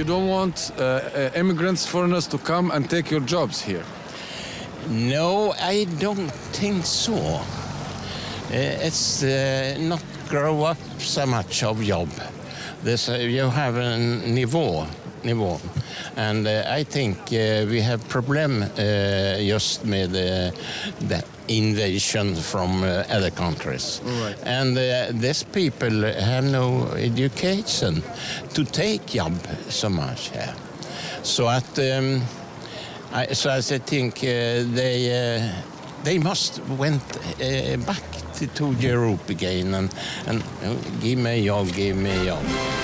you don't want uh, uh, immigrants, foreigners to come and take your jobs here. No, I don't think so. Uh, it's uh, not grow up so much of job. This, uh, you have a nivå, nivå. And uh, I think uh, we have problem uh, just with the invasion from other countries. Right. And these people have no education to take job so much here. So at um, I, so as I think uh, they uh, they must went uh, back to, to Europe again and and give me a job, give me a job.